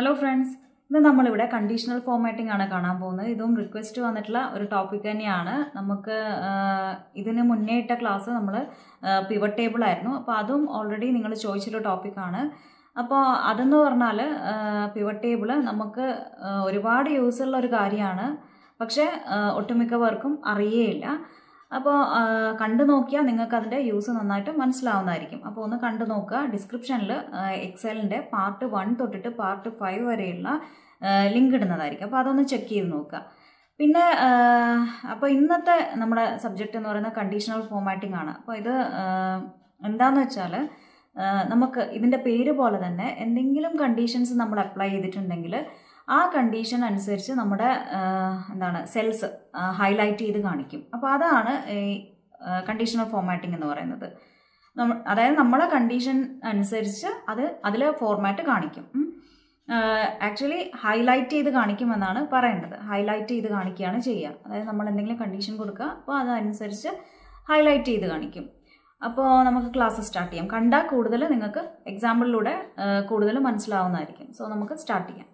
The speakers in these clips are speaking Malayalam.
ഹലോ ഫ്രണ്ട്സ് ഇന്ന് നമ്മളിവിടെ കണ്ടീഷണൽ ഫോമാറ്റിംഗ് ആണ് കാണാൻ പോകുന്നത്. ഇതും റിക്വസ്റ്റ് വന്നിട്ടുള്ള ഒരു ടോപ്പിക് തന്നെയാണ്. നമുക്ക് ഇതിന് മുന്നേ ഇട്ട ക്ലാസ് നമ്മൾ പിവട്ട് ടേബിൾ ആയിരുന്നു. അപ്പോൾ അതും ഓൾറെഡി നിങ്ങൾ ചോദിച്ചിട്ടുള്ള ടോപ്പിക്കാണ് അപ്പോൾ അതെന്ന് പറഞ്ഞാൽ പിവട്ട് ടേബിൾ നമുക്ക് ഒരുപാട് യൂസ് ഉള്ള ഒരു കാര്യമാണ്. പക്ഷേ ഒട്ടുമിക്കവർക്കും അറിയേയില്ല. അപ്പോൾ കണ്ടു നോക്കിയാൽ നിങ്ങൾക്ക് അതിന്റെ യൂസ് നന്നായിട്ട് മനസ്സിലാവുന്നതായിരിക്കും. അപ്പോൾ ഒന്ന് കണ്ടു നോക്കുക. ഡിസ്ക്രിപ്ഷനിൽ എക്സലിന്റെ പാർട്ട് വൺ തൊട്ടിട്ട് പാർട്ട് ഫൈവ് വരെയുള്ള ലിങ്ക് ഇടുന്നതായിരിക്കും. അപ്പോൾ അതൊന്ന് ചെക്ക് ചെയ്ത് നോക്കുക. പിന്നെ അപ്പോൾ ഇന്നത്തെ നമ്മുടെ സബ്ജക്റ്റ് എന്ന് പറയുന്നത് കണ്ടീഷണൽ ഫോമാറ്റിംഗ് ആണ്. അപ്പോൾ ഇത് എന്താണെന്ന് വെച്ചാൽ നമുക്ക് ഇതിന്റെ പേര് പോലെ തന്നെ എന്തെങ്കിലും കണ്ടീഷൻസ് നമ്മൾ അപ്ലൈ ചെയ്തിട്ടുണ്ടെങ്കിൽ ആ കണ്ടീഷൻ അനുസരിച്ച് നമ്മുടെ എന്താണ് സെൽസ് ഹൈലൈറ്റ് ചെയ്ത് കാണിക്കും. അപ്പോൾ അതാണ് ഈ കണ്ടീഷണൽ ഫോർമാറ്റിംഗ് എന്ന് പറയുന്നത്. അതായത് നമ്മളെ കണ്ടീഷൻ അനുസരിച്ച് അത് അതിൽ ഫോർമാറ്റ് കാണിക്കും. ആക്ച്വലി ഹൈലൈറ്റ് ചെയ്ത് കാണിക്കുമെന്നാണ് പറയേണ്ടത്. ഹൈലൈറ്റ് ചെയ്ത് കാണിക്കുകയാണ് ചെയ്യുക. അതായത് നമ്മൾ എന്തെങ്കിലും കണ്ടീഷൻ കൊടുക്കുക അപ്പോൾ അതനുസരിച്ച് ഹൈലൈറ്റ് ചെയ്ത് കാണിക്കും. അപ്പോൾ നമുക്ക് ക്ലാസ് സ്റ്റാർട്ട് ചെയ്യാം. കണ്ടാൽ കൂടുതൽ നിങ്ങൾക്ക് എക്സാമ്പിളിലൂടെ കൂടുതൽ മനസ്സിലാവുന്നതായിരിക്കും. സോ നമുക്ക് സ്റ്റാർട്ട് ചെയ്യാം.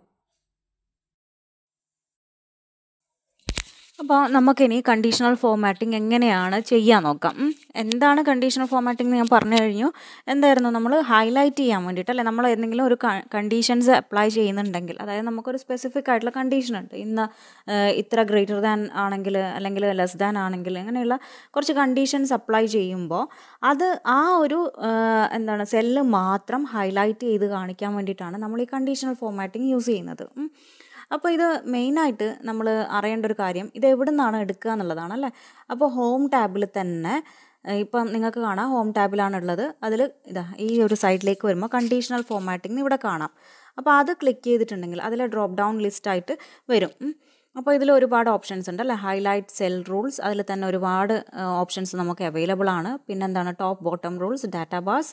അപ്പോൾ നമുക്കിനി കണ്ടീഷണൽ ഫോമാറ്റിംഗ് എങ്ങനെയാണ് ചെയ്യാൻ നോക്കാം. എന്താണ് കണ്ടീഷണൽ ഫോമാറ്റിംഗ് എന്ന് ഞാൻ പറഞ്ഞു കഴിഞ്ഞു. എന്തായിരുന്നു? നമ്മൾ ഹൈലൈറ്റ് ചെയ്യാൻ വേണ്ടിയിട്ട് അല്ലെ? നമ്മൾ എന്തെങ്കിലും ഒരു കണ്ടീഷൻസ് അപ്ലൈ ചെയ്യുന്നുണ്ടെങ്കിൽ അതായത് നമുക്കൊരു സ്പെസിഫിക് ആയിട്ടുള്ള കണ്ടീഷൻ ഉണ്ട്. ഇന്ന് ഇത്ര ഗ്രേറ്റർ ദാൻ ആണെങ്കിൽ അല്ലെങ്കിൽ ലെസ് ദാൻ ആണെങ്കിൽ അങ്ങനെയുള്ള കുറച്ച് കണ്ടീഷൻസ് അപ്ലൈ ചെയ്യുമ്പോൾ അത് ആ ഒരു എന്താണ് സെല്ല് മാത്രം ഹൈലൈറ്റ് ചെയ്ത് കാണിക്കാൻ വേണ്ടിയിട്ടാണ് നമ്മൾ ഈ കണ്ടീഷണൽ ഫോമാറ്റിംഗ് യൂസ് ചെയ്യുന്നത്. അപ്പോൾ ഇത് മെയിനായിട്ട് നമ്മൾ അറിയേണ്ട ഒരു കാര്യം ഇത് എവിടെ നിന്നാണ് എടുക്കുക എന്നുള്ളതാണ് അല്ലേ? അപ്പോൾ ഹോം ടാബിൽ തന്നെ ഇപ്പം നിങ്ങൾക്ക് കാണാം ഹോം ടാബിലാണ് ഉള്ളത്. അതിൽ ഇതാ ഈ ഒരു സൈഡിലേക്ക് വരുമ്പോൾ കണ്ടീഷണൽ ഫോമാറ്റിംഗ് ഇവിടെ കാണാം. അപ്പോൾ അത് ക്ലിക്ക് ചെയ്തിട്ടുണ്ടെങ്കിൽ അതിൽ ഡ്രോപ്പ് ഡൗൺ ലിസ്റ്റ് ആയിട്ട് വരും. അപ്പോൾ ഇതിൽ ഒരുപാട് ഓപ്ഷൻസ് ഉണ്ട് അല്ലേ? ഹൈലൈറ്റ് സെൽ റൂൾസ് അതിൽ തന്നെ ഒരുപാട് ഓപ്ഷൻസ് നമുക്ക് അവൈലബിൾ ആണ്. പിന്നെന്താണ്? ടോപ്പ് ബോട്ടം റൂൾസ് ഡാറ്റാബാസ്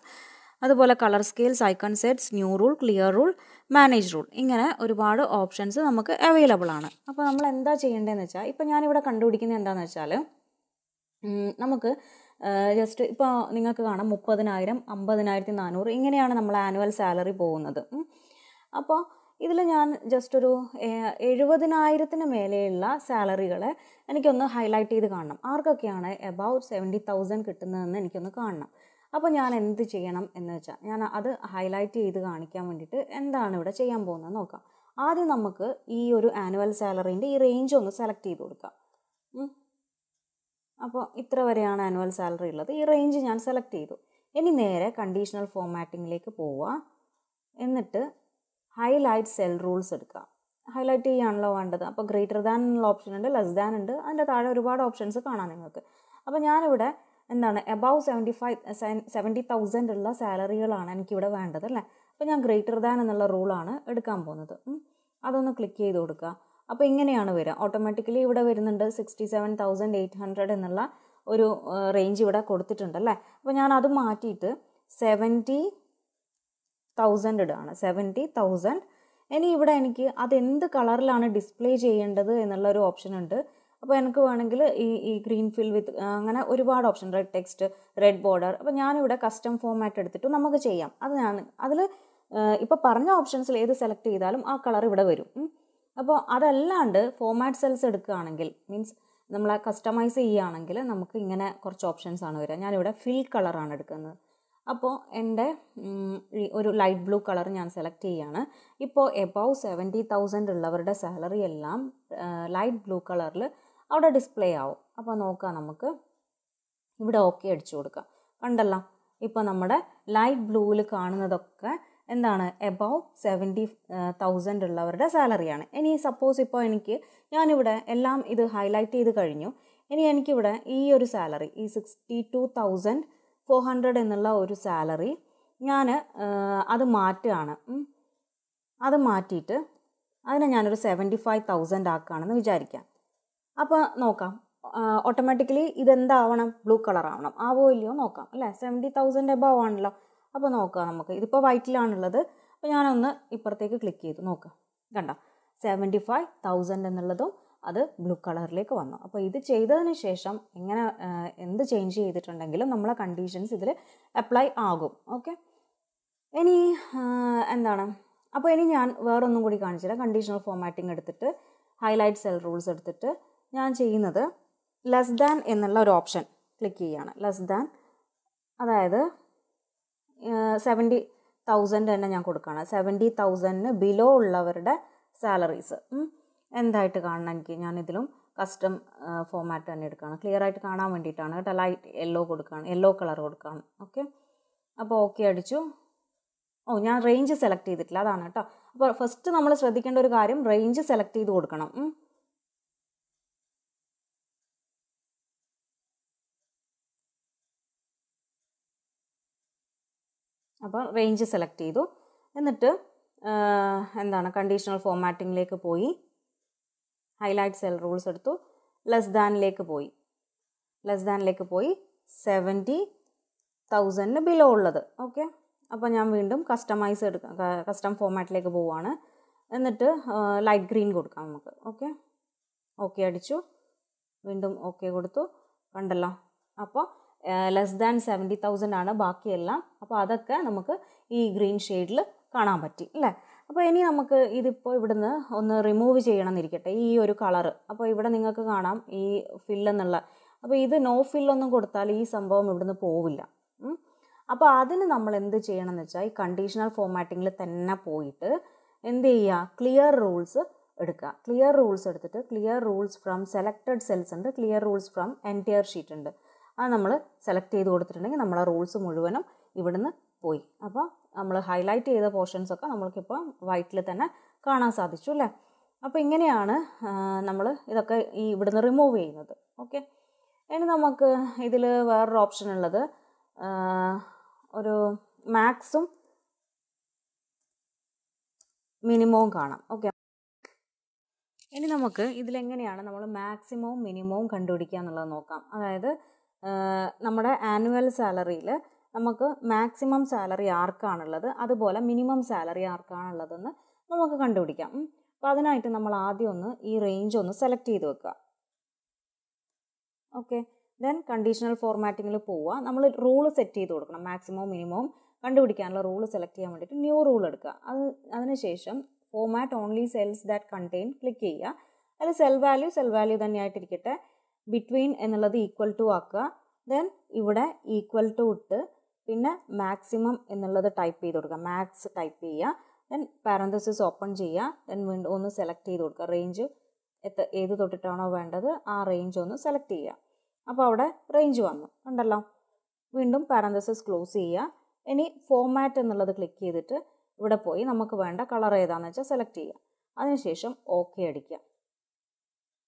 അതുപോലെ colour scales icon sets new rule clear rule manage rule ഇങ്ങനെ ഒരുപാട് ഓപ്ഷൻസ് നമുക്ക് അവൈലബിൾ ആണ്. അപ്പോൾ നമ്മൾ എന്താ ചെയ്യേണ്ടതെന്ന് വെച്ചാൽ ഇപ്പോൾ ഞാനിവിടെ കണ്ടുപിടിക്കുന്നത് എന്താണെന്ന് വെച്ചാൽ നമുക്ക് ജസ്റ്റ് ഇപ്പോൾ നിങ്ങൾക്ക് കാണാം മുപ്പതിനായിരം അമ്പതിനായിരത്തി നാനൂറ് ഇങ്ങനെയാണ് നമ്മൾ ആനുവൽ സാലറി പോകുന്നത്. അപ്പോൾ ഇതിൽ ഞാൻ ജസ്റ്റ് ഒരു എഴുപതിനായിരത്തിന് മേലെയുള്ള സാലറികളെ എനിക്കൊന്ന് ഹൈലൈറ്റ് ചെയ്ത് കാണണം. ആർക്കൊക്കെയാണ് എബൌട്ട് സെവന്റി തൗസൻഡ് കിട്ടുന്നതെന്ന് എനിക്കൊന്ന് കാണണം. അപ്പോൾ ഞാൻ എന്ത് ചെയ്യണം എന്ന് വെച്ചാൽ ഞാൻ അത് ഹൈലൈറ്റ് ചെയ്ത് കാണിക്കാൻ വേണ്ടിയിട്ട് എന്താണ് ഇവിടെ ചെയ്യാൻ പോകുന്നത് നോക്കാം. ആദ്യം നമുക്ക് ഈ ഒരു ആനുവൽ സാലറീന്റെ ഈ റേഞ്ച് ഒന്ന് സെലക്ട് ചെയ്ത് കൊടുക്കാം. അപ്പോൾ ഇത്ര വരെയാണ് ആനുവൽ സാലറി ഉള്ളത്. ഈ റേഞ്ച് ഞാൻ സെലക്ട് ചെയ്തു. ഇനി നേരെ കണ്ടീഷണൽ ഫോമാറ്റിങ്ങിലേക്ക് പോവുക എന്നിട്ട് ഹൈലൈറ്റ് സെൽ റൂൾസ് എടുക്കുക. ഹൈലൈറ്റ് ചെയ്യാണല്ലോ വേണ്ടത്. അപ്പോൾ ഗ്രേറ്റർ ദാൻ എന്നുള്ള ഓപ്ഷൻ ഉണ്ട് ലെസ് ദാൻ ഉണ്ട്. അതിന്റെ താഴെ ഒരുപാട് ഓപ്ഷൻസ് കാണാം നിങ്ങൾക്ക്. അപ്പോൾ ഞാനിവിടെ എന്താണ് above seventy five seventy thousand ഉള്ള സാലറികളാണ് എനിക്കിവിടെ വേണ്ടത് അല്ലേ? അപ്പോൾ ഞാൻ ഗ്രേറ്റർ ദാൻ എന്നുള്ള റൂളാണ് എടുക്കാൻ പോകുന്നത്. അതൊന്ന് ക്ലിക്ക് ചെയ്ത് കൊടുക്കുക. അപ്പോൾ ഇങ്ങനെയാണ് വരിക. ഓട്ടോമാറ്റിക്കലി ഇവിടെ വരുന്നുണ്ട് sixty seven thousand eight hundred എന്നുള്ള ഒരു റേഞ്ച് ഇവിടെ കൊടുത്തിട്ടുണ്ട് അല്ലേ? അപ്പോൾ ഞാൻ അത് മാറ്റിയിട്ട് സെവന്റി തൗസൻഡ് ഇടുകയാണ് സെവന്റി തൗസൻഡ് ഇനി ഇവിടെ എനിക്ക് അതെന്ത് കളറിലാണ് ഡിസ്പ്ലേ ചെയ്യേണ്ടത് എന്നുള്ള ഒരു ഓപ്ഷൻ ഉണ്ട്. അപ്പോൾ എനിക്ക് വേണമെങ്കിൽ ഈ ഈ ഗ്രീൻ ഫിൽ വിത്ത് അങ്ങനെ ഒരുപാട് option red text red border അപ്പോൾ ഞാനിവിടെ കസ്റ്റം ഫോമാറ്റ് എടുത്തിട്ട് നമുക്ക് ചെയ്യാം. അത് ഞാൻ അതിൽ ഇപ്പോൾ പറഞ്ഞ ഓപ്ഷൻസിൽ ഏത് സെലക്ട് ചെയ്താലും ആ കളർ ഇവിടെ വരും. അപ്പോൾ അതല്ലാണ്ട് ഫോമാറ്റ് സെൽസ് എടുക്കുകയാണെങ്കിൽ മീൻസ് നമ്മൾ കസ്റ്റമൈസ് ചെയ്യുകയാണെങ്കിൽ നമുക്ക് ഇങ്ങനെ കുറച്ച് ഓപ്ഷൻസ് ആണ് വരിക. ഞാനിവിടെ ഫിൽ കളറാണ് എടുക്കുന്നത്. അപ്പോൾ എന്റെ ഒരു ലൈറ്റ് ബ്ലൂ കളർ ഞാൻ സെലക്ട് ചെയ്യുകയാണ്. ഇപ്പോൾ എബവ് സെവന്റി തൗസൻഡ് ഉള്ളവരുടെ സാലറി എല്ലാം ലൈറ്റ് ബ്ലൂ കളറിൽ അവിടെ ഡിസ്പ്ലേ ആവും. അപ്പോൾ നോക്കാം നമുക്ക് ഇവിടെ ഓക്കെ അടിച്ചു കൊടുക്കാം. കണ്ടല്ലോ? ഇപ്പോൾ നമ്മുടെ ലൈറ്റ് ബ്ലൂവിൽ കാണുന്നതൊക്കെ എന്താണ്? എബവ് സെവന്റി തൗസൻഡ് ഉള്ളവരുടെ സാലറിയാണ് ഇനി സപ്പോസ് ഇപ്പോൾ എനിക്ക് ഞാനിവിടെ എല്ലാം ഇത് ഹൈലൈറ്റ് ചെയ്ത് കഴിഞ്ഞു. ഇനി എനിക്കിവിടെ ഈ ഒരു സാലറി ഈ sixty two thousand four hundred എന്നുള്ള ഒരു സാലറി ഞാൻ അത് മാറ്റുകയാണ്. അത് മാറ്റിയിട്ട് അതിനെ ഞാനൊരു സെവന്റി ഫൈവ് തൗസൻഡ് ആക്കുകയാണെന്ന് വിചാരിക്കാം. അപ്പോൾ നോക്കാം. ഓട്ടോമാറ്റിക്കലി ഇതെന്താവണം? ബ്ലൂ കളർ ആവണം. ആവോ ഇല്ലയോ? നോക്കാം അല്ലേ? സെവന്റി തൗസൻഡ് എബവ് ആണല്ലോ. അപ്പോൾ നോക്കാം നമുക്ക്. ഇതിപ്പോൾ വൈറ്റിലാണുള്ളത് അപ്പോൾ ഞാനൊന്ന് ഇപ്പുറത്തേക്ക് ക്ലിക്ക് ചെയ്തു. നോക്കാം. കണ്ട? സെവന്റി ഫൈവ് തൗസൻഡ് എന്നുള്ളതും അത് ബ്ലൂ കളറിലേക്ക് വന്നു. അപ്പോൾ ഇത് ചെയ്തതിന് ശേഷം എങ്ങനെ എന്ത് ചേഞ്ച് ചെയ്തിട്ടുണ്ടെങ്കിലും നമ്മളെ കണ്ടീഷൻസ് ഇതിൽ അപ്ലൈ ആകും. ഓക്കെ ഇനി എന്താണ്? അപ്പോൾ ഇനി ഞാൻ വേറൊന്നും കൂടി കാണിച്ചു തരാം കണ്ടീഷണൽ ഫോമാറ്റിംഗ് എടുത്തിട്ട് ഹൈലൈറ്റ് സെൽ റൂൾസ് എടുത്തിട്ട് ഞാൻ ചെയ്യുന്നത് ലെസ് ദാൻ എന്നുള്ള ഒരു ഓപ്ഷൻ ക്ലിക്ക് ചെയ്യുകയാണ്. ലെസ് ദാൻ അതായത് സെവന്റി തൗസൻഡ് തന്നെ ഞാൻ കൊടുക്കുകയാണ്. സെവന്റി തൗസൻഡിന് ബിലോ ഉള്ളവരുടെ സാലറീസ് എന്തായിട്ട് കാണണം എനിക്ക്? ഞാനിതിലും കസ്റ്റം ഫോമാറ്റ് തന്നെ എടുക്കുകയാണ്. ക്ലിയർ ആയിട്ട് കാണാൻ വേണ്ടിയിട്ടാണ് കേട്ടോ. ലൈറ്റ് യെല്ലോ കൊടുക്കുകയാണ്. യെല്ലോ കളർ കൊടുക്കുകയാണ്. ഓക്കെ അപ്പോൾ ഓക്കെ അടിച്ചു. ഓ ഞാൻ റേഞ്ച് സെലക്ട് ചെയ്തിട്ടില്ല. അതാണ് കേട്ടോ. അപ്പോൾ ഫസ്റ്റ് നമ്മൾ ശ്രദ്ധിക്കേണ്ട ഒരു കാര്യം റേഞ്ച് സെലക്ട് ചെയ്ത് കൊടുക്കണം. അപ്പോൾ റേഞ്ച് സെലക്ട് ചെയ്തു. എന്നിട്ട് എന്താണ് കണ്ടീഷണൽ ഫോമാറ്റിങ്ങിലേക്ക് പോയി. ഹൈലൈറ്റ് സെൽ റൂൾസ് എടുത്തു. ലെസ് ദാനിലേക്ക് പോയി. ലെസ് ദാനിലേക്ക് പോയി. സെവന്റി തൗസൻഡിന് ബിലോ ഉള്ളത്. ഓക്കെ അപ്പോൾ ഞാൻ വീണ്ടും കസ്റ്റമൈസ് എടുക്കാം കസ്റ്റം ഫോമാറ്റിലേക്ക് പോവുകയാണ് എന്നിട്ട് ലൈറ്റ് ഗ്രീൻ കൊടുക്കാം നമുക്ക്. ഓക്കെ ഓക്കെ അടിച്ചു. വീണ്ടും ഓക്കെ കൊടുത്തു. കണ്ടല്ലോ? അപ്പോൾ ലെസ് ദാൻ സെവന്റി തൗസൻഡ് ആണ് ബാക്കിയെല്ലാം. അപ്പോൾ അതൊക്കെ നമുക്ക് ഈ ഗ്രീൻ ഷെയ്ഡിൽ കാണാൻ പറ്റി അല്ലേ? അപ്പോൾ ഇനി നമുക്ക് ഇതിപ്പോൾ ഇവിടുന്ന് ഒന്ന് റിമൂവ് ചെയ്യണം എന്നിരിക്കട്ടെ ഈ ഒരു കളറ് അപ്പോൾ ഇവിടെ നിങ്ങൾക്ക് കാണാം ഈ ഫില്ലെന്നുള്ള അപ്പോൾ ഇത് നോ ഫില്ലൊന്നും കൊടുത്താൽ ഈ സംഭവം ഇവിടുന്ന് പോവില്ല. അപ്പോൾ അതിന് നമ്മൾ എന്ത് ചെയ്യണം എന്ന് വെച്ചാൽ ഈ കണ്ടീഷണൽ ഫോമാറ്റിങ്ങിൽ തന്നെ പോയിട്ട് എന്ത് ചെയ്യുക? ക്ലിയർ റൂൾസ് എടുക്കുക. ക്ലിയർ റൂൾസ് എടുത്തിട്ട് clear rules from selected cells ഉണ്ട് clear rules from entire sheet ഉണ്ട്. അത് നമ്മൾ സെലക്ട് ചെയ്ത് കൊടുത്തിട്ടുണ്ടെങ്കിൽ നമ്മളെ റൂൾസ് മുഴുവനും ഇവിടുന്ന് പോയി. അപ്പോൾ നമ്മൾ ഹൈലൈറ്റ് ചെയ്ത പോർഷൻസൊക്കെ നമ്മൾക്കിപ്പോൾ വൈറ്റിൽ തന്നെ കാണാൻ സാധിച്ചു അല്ലേ? അപ്പോൾ ഇങ്ങനെയാണ് നമ്മൾ ഇതൊക്കെ ഈ ഇവിടുന്ന് റിമൂവ് ചെയ്യുന്നത്. ഓക്കെ ഇനി നമുക്ക് ഇതിൽ വേറൊരു ഓപ്ഷൻ ഉള്ളത് ഒരു മാക്സും മിനിമവും കാണാം. ഓക്കെ ഇനി നമുക്ക് ഇതിലെങ്ങനെയാണ് നമ്മൾ മാക്സിമവും മിനിമവും കണ്ടുപിടിക്കുക എന്നുള്ളത് നോക്കാം. അതായത് നമ്മുടെ ആനുവൽ സാലറിയിൽ നമുക്ക് മാക്സിമം സാലറി ആർക്കാണുള്ളത്? അതുപോലെ മിനിമം സാലറി ആർക്കാണുള്ളതെന്ന് നമുക്ക് കണ്ടുപിടിക്കാം. അപ്പോൾ അതിനായിട്ട് നമ്മൾ ആദ്യം ഒന്ന് ഈ റേഞ്ച് ഒന്ന് സെലക്ട് ചെയ്ത് വെക്കുക. ഓക്കെ ദെൻ കണ്ടീഷണൽ ഫോർമാറ്റിങ്ങിൽ പോവുക. നമ്മൾ റൂൾ സെറ്റ് ചെയ്ത് കൊടുക്കണം. മാക്സിമവും മിനിമവും കണ്ടുപിടിക്കാനുള്ള റൂൾ സെലക്ട് ചെയ്യാൻ വേണ്ടിയിട്ട് ന്യൂ റൂൾ എടുക്കുക. അത് അതിനുശേഷം format only cells that contain click ചെയ്യുക. അതിൽ സെൽ വാല്യൂ സെൽ വാല്യൂ തന്നെയായിട്ടിരിക്കട്ടെ ബിറ്റ്വീൻ എന്നുള്ളത് ഈക്വൽ ടു ആക്കുക. ദെൻ ഇവിടെ ഈക്വൽ ടു ഇട്ട് പിന്നെ മാക്സിമം എന്നുള്ളത് ടൈപ്പ് ചെയ്ത് കൊടുക്കുക. മാക്സ് ടൈപ്പ് ചെയ്യുക. ദെൻ പാരന്തസിസ് ഓപ്പൺ ചെയ്യുക. ദെൻ വീണ്ടും ഒന്ന് സെലക്ട് ചെയ്ത് കൊടുക്കുക. റേഞ്ച് എത്ര ഏത് തൊട്ടിട്ടാണോ വേണ്ടത് ആ റേഞ്ച് ഒന്ന് സെലക്ട് ചെയ്യുക. അപ്പോൾ അവിടെ റേഞ്ച് വന്നു. ഉണ്ടല്ലോ വീണ്ടും പാരന്തസിസ് ക്ലോസ് ചെയ്യുക. ഇനി ഫോമാറ്റ് എന്നുള്ളത് ക്ലിക്ക് ചെയ്തിട്ട് ഇവിടെ പോയി നമുക്ക് വേണ്ട കളർ ഏതാണെന്ന് വെച്ചാൽ സെലക്ട് ചെയ്യുക. അതിനുശേഷം ഓക്കെ അടിക്കുക.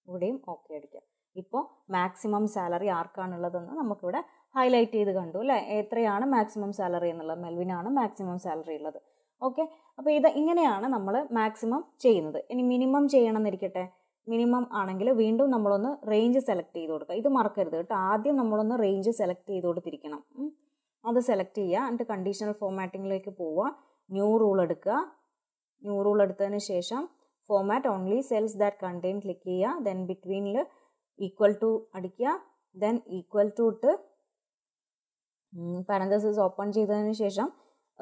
ഇവിടെയും ഓക്കെ അടിക്കുക. ഇപ്പോൾ മാക്സിമം സാലറി ആർക്കാണുള്ളതെന്ന് നമുക്കിവിടെ ഹൈലൈറ്റ് ചെയ്ത് കണ്ടു അല്ലേ? എത്രയാണ് മാക്സിമം സാലറി എന്നുള്ളത്? മെൽവിനാണ് മാക്സിമം സാലറി ഉള്ളത്. ഓക്കെ അപ്പോൾ ഇത് ഇങ്ങനെയാണ് നമ്മൾ മാക്സിമം ചെയ്യുന്നത്. ഇനി മിനിമം ചെയ്യണം എന്നിരിക്കട്ടെ മിനിമം ആണെങ്കിൽ വീണ്ടും നമ്മളൊന്ന് റേഞ്ച് സെലക്ട് ചെയ്ത് കൊടുക്കുക. ഇത് മറക്കരുത് കേട്ടോ. ആദ്യം നമ്മളൊന്ന് റേഞ്ച് സെലക്ട് ചെയ്ത് കൊടുത്തിരിക്കണം. അത് സെലക്ട് ചെയ്യുക. എന്നിട്ട് കണ്ടീഷണൽ ഫോമാറ്റിങ്ങിലേക്ക് പോവുക. ന്യൂ റൂൾ എടുക്കുക. ന്യൂ റൂൾ എടുത്തതിന് ശേഷം format only cells that contain click ചെയ്യുക. ദെൻ ബിറ്റ്വീനിൽ ഈക്വൽ ടു അടിക്കുക. ദെൻ ഈക്വൽ ടു ഇട്ട് പാരന്തസിസ് ഓപ്പൺ ചെയ്തതിന് ശേഷം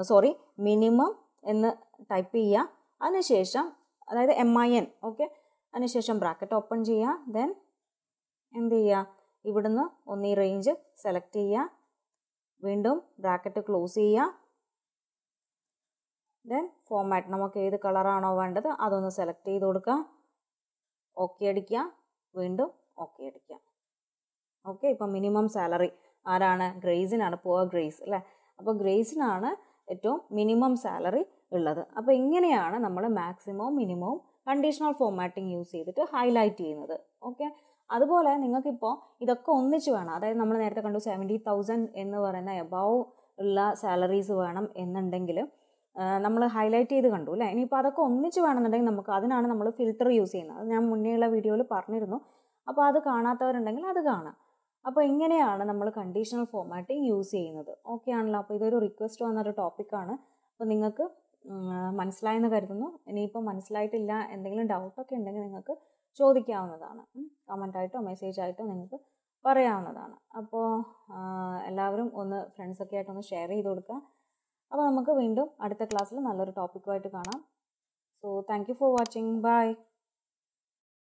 സോറി മിനിമം എന്ന് ടൈപ്പ് ചെയ്യുക. അതിനുശേഷം അതായത് എം ഐ എൻ ഓക്കെ അതിനുശേഷം ബ്രാക്കറ്റ് ഓപ്പൺ ചെയ്യുക. ദെൻ എന്ത് ചെയ്യുക? ഇവിടുന്ന് ഒന്ന് ഈ റേഞ്ച് സെലക്ട് ചെയ്യുക. വീണ്ടും ബ്രാക്കറ്റ് ക്ലോസ് ചെയ്യുക. ദെൻ ഫോമാറ്റ് നമുക്ക് ഏത് കളറാണോ വേണ്ടത് അതൊന്ന് സെലക്ട് ചെയ്ത് കൊടുക്കുക. ഓക്കെ അടിക്കുക. വീണ്ടും ഓക്കെ അടിക്കാം ഓക്കെ ഇപ്പം മിനിമം സാലറി ആരാണ്? ഗ്രേസിനാണ് പോവർ ഗ്രേസ് അല്ലേ? അപ്പോൾ ഗ്രേസിനാണ് ഏറ്റവും മിനിമം സാലറി ഉള്ളത്. അപ്പോൾ ഇങ്ങനെയാണ് നമ്മൾ മാക്സിമവും മിനിമവും കണ്ടീഷണൽ ഫോമാറ്റിംഗ് യൂസ് ചെയ്തിട്ട് ഹൈലൈറ്റ് ചെയ്യുന്നത്. ഓക്കെ അതുപോലെ നിങ്ങൾക്കിപ്പോൾ ഇതൊക്കെ ഒന്നിച്ച് വേണം. അതായത് നമ്മൾ നേരത്തെ കണ്ടു സെവന്റി തൗസൻഡ് എന്ന് പറയുന്ന എബവ് ഉള്ള സാലറീസ് വേണം എന്നുണ്ടെങ്കിൽ നമ്മൾ ഹൈലൈറ്റ് ചെയ്ത് കണ്ടു അല്ലേ? ഇനിയിപ്പോൾ അതൊക്കെ ഒന്നിച്ച് വേണമെന്നുണ്ടെങ്കിൽ നമുക്ക് അതിനാണ് നമ്മൾ ഫിൽറ്റർ യൂസ് ചെയ്യുന്നത്. അത് ഞാൻ മുന്നേയുള്ള വീഡിയോയിൽ പറഞ്ഞിരുന്നു. അപ്പോൾ അത് കാണാത്തവരുണ്ടെങ്കിൽ അത് കാണാം. അപ്പോൾ ഇങ്ങനെയാണ് നമ്മൾ കണ്ടീഷണൽ ഫോമാറ്റിംഗ് യൂസ് ചെയ്യുന്നത്. ഓക്കെ ആണല്ലോ? അപ്പോൾ ഇതൊരു റിക്വസ്റ്റ് വന്നൊരു ടോപ്പിക്കാണ് അപ്പോൾ നിങ്ങൾക്ക് മനസ്സിലായെന്ന് കരുതുന്നു. ഇനിയിപ്പോൾ മനസ്സിലായിട്ടില്ല എന്തെങ്കിലും ഡൗട്ടൊക്കെ ഉണ്ടെങ്കിൽ നിങ്ങൾക്ക് ചോദിക്കാവുന്നതാണ്. കമന്റായിട്ടോ മെസ്സേജ് ആയിട്ടോ നിങ്ങൾക്ക് പറയാവുന്നതാണ്. അപ്പോൾ എല്ലാവരും ഒന്ന് ഫ്രണ്ട്സൊക്കെ ആയിട്ടൊന്ന് ഷെയർ ചെയ്ത് കൊടുക്കുക. അപ്പോൾ നമുക്ക് വീണ്ടും അടുത്ത ക്ലാസ്സിൽ നല്ലൊരു ടോപ്പിക്കുമായിട്ട് കാണാം. So thank you for watching bye